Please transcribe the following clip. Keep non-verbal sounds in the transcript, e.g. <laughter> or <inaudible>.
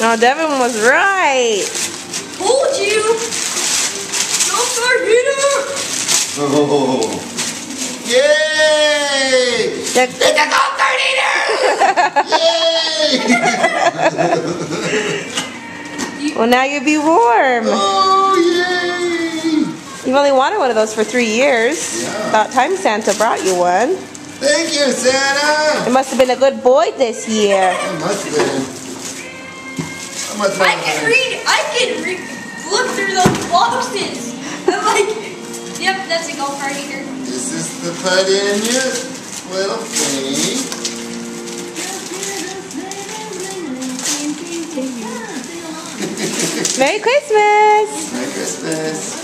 Oh, Devin was right. Told you. Golf cart heater. Oh. Yay! The- It's a golf cart eater! Yay! well, now you'll be warm. Oh, yay! You've only wanted one of those for three years. Yeah. About time Santa brought you one. Thank you, Santa! It must have been a good boy this year. I must have been. I must I can read. I can read. Look through those boxes. <laughs> I'm like, yep, that's a golf cart heater. This is the put in your little thingy. <laughs> Merry Christmas! Merry Christmas.